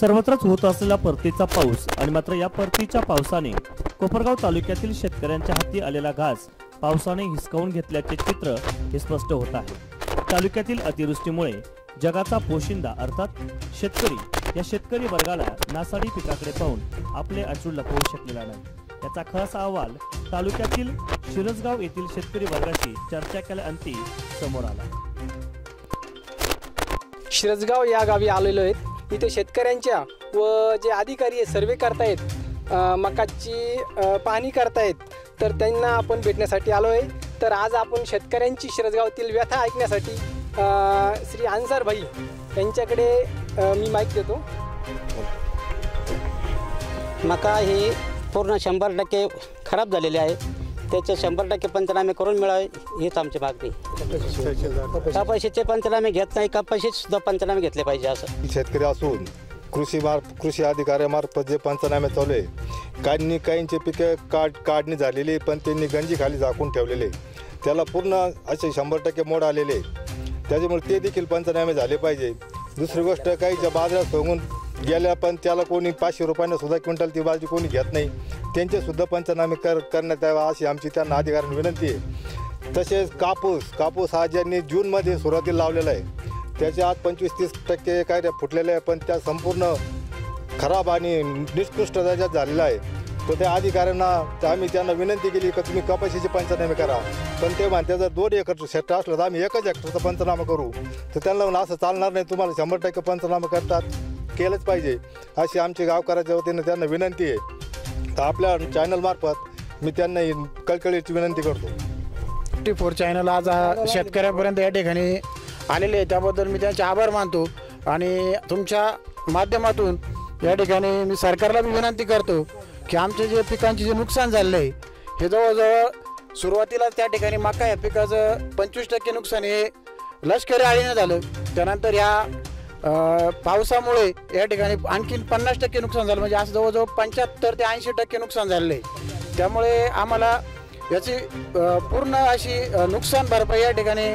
सर्वत्रच होत असलेला परतीचा पाऊस आणि मात्र या परतीच्या पावसाने कोपरगाव तालुक्यातील शेतकऱ्यांच्या हाती आलेला घास पावसाने हिसकावून घेतल्याचे चित्र हे स्पष्ट होत आहे. तालुक्यातील अतिवृष्टीमुळे जगाचा पोशिंदा अर्थात शेतकरी या शेतकरी वर्गाला नासाडी पिकाकडे पाहून आपले अश्रू लपवू शकलेला नाही. याचा खास अहवाल तालुक्यातील शिरसगाव येथील शेतकरी वर्गाशी चर्चा केल्याअंती समोर आला. शिरसगाव या गावी आलेलो आहेत. इथे शेतकऱ्यांच्या व जे अधिकारी आहेत सर्वे करतायत मकाची पाहणी करतायत तर त्यांना आपण भेटण्यासाठी आलो आहे तर आज आपण शेतकऱ्यांची शिरसगावातील व्यथा ऐकण्यासाठी श्री अन्सार भाई यांच्याकडे मी माहीत देतो मका ही पूर्ण शंभर टक्के खराब झालेली आहे. त्याचे शंभर टक्के पंचनामे करून मिळावे हीच आमची मागणी. कपाशीचे पंचनामे घेत नाही कपाशीत सुद्धा पंचनामे घेतले पाहिजे असं? शेतकरी असून कृषी मार्फ कृषी अधिकाऱ्यामार्फत जे पंचनामे चालू आहे काढणी काहींचे पिके काढ काढणी झालेली पण त्यांनी गंजी खाली झाकून ठेवलेले त्याला पूर्ण असे शंभर टक्के मोड आलेले त्याच्यामुळे ते देखील पंचनामे झाले पाहिजे. दुसरी गोष्ट काहीच्या बाजारात सोंगून गेल्या पण त्याला कोणी पाचशे रुपयानं सुद्धा क्विंटल ती बाजरी कोणी घेत नाही. त्यांचे सुद्धा पंचनामे कर करण्यात यावा अशी आमची त्यांना अधिकाऱ्यांना विनंती आहे. तसेच कापूस कापूस हा ज्यांनी जूनमध्ये सुरुवातीला लावलेला आहे त्याच्या आत पंचवीस तीस टक्के काय फुटलेले आहे पण त्या संपूर्ण खराब आणि निष्कृष्ट दर्जात झालेला आहे. तर त्या अधिकाऱ्यांना तर आम्ही त्यांना विनंती केली की तुम्ही कपाशीचे पंचनामे करा. पण ते म्हणते जर दोन एकर क्षेत्र असलं तर आम्ही एकच हेक्टरचा पंचनामा करू. तर त्यांना असं चालणार नाही तुम्हाला शंभर टक्के पंचनामा करतात केलंच पाहिजे अशी आमची गावकऱ्याच्या वतीनं त्यांना विनंती आहे. तर आपल्या चॅनलमार्फत मी त्यांना कळकळीची विनंती करतो. टी फोर चॅनल आज हा शेतकऱ्यापर्यंत या ठिकाणी आलेले आहे त्याबद्दल मी त्यांचे आभार मानतो आणि तुमच्या माध्यमातून या ठिकाणी मी सरकारला बी विनंती करतो की आमचे जे पिकांचे जे नुकसान झालेलं आहे हे जवळजवळ सुरुवातीला त्या ठिकाणी मका या पिकाचं पंचवीस टक्के नुकसान हे लष्करी आळीनं झालं. त्यानंतर या अ, पावसामुळे या ठिकाणी आणखीन पन्नास टक्के नुकसान झालं. म्हणजे आज जवळजवळ पंच्याहत्तर ते ऐंशी टक्के नुकसान झालेलं आहे. त्यामुळे आम्हाला याची अ, पूर्ण अशी अ, नुकसान भरपाई या ठिकाणी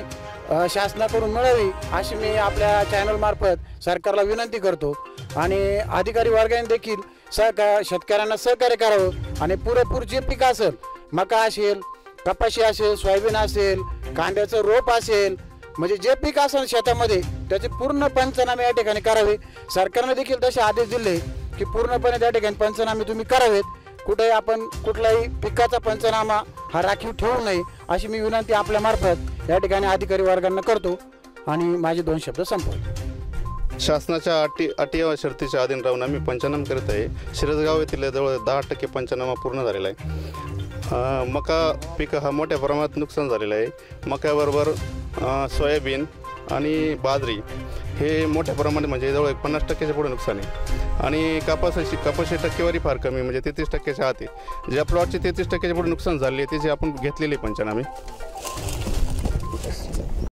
अ, शासनाकडून मिळावी अशी मी आपल्या चॅनलमार्फत सरकारला विनंती करतो. आणि अधिकारी वर्गाने देखील सहका शेतकऱ्यांना सहकार्य करावं आणि पुरेपूर जे पीक असेल मका असेल कपाशी असेल सोयाबीन असेल कांद्याचं रोप असेल म्हणजे जे पीक असेल शेतामध्ये त्याचे पूर्ण पंचनामे या ठिकाणी करावे. सरकारने देखील तसे आदेश दिले की पूर्णपणे त्या ठिकाणी पंचनामे तुम्ही करावेत. कुठेही आपण कुठलाही पिकाचा पंचनामा हा राखीव ठेवू नये अशी मी विनंती आपल्यामार्फत या ठिकाणी अधिकारी वर्गांना करतो. आणि माझे दोन शब्द संपवले शासनाच्या अटी अटी व शर्तीच्या अधीन राहून आम्ही पंचनामा करत आहे. शिरसगाव येथील जवळ दहा टक्के पंचनामा पूर्ण झालेला आहे. मका पीक हा मोठ्या प्रमाणात नुकसान झालेलं आहे. मक्याबरोबर सोयाबीन आणि बाजरी हे मोठ्या प्रमाणात म्हणजे जवळ एक पन्नास टक्क्याच्या पुढे नुकसान आहे. आणि कापासाची कपाशी टक्केवारी फार कमी म्हणजे तेहतीस टक्क्याच्या आत आहे. ज्या प्लॉटचे तेहतीस टक्क्याच्या पुढे नुकसान झाले त्याचे आपण घेतलेले पंचनामे.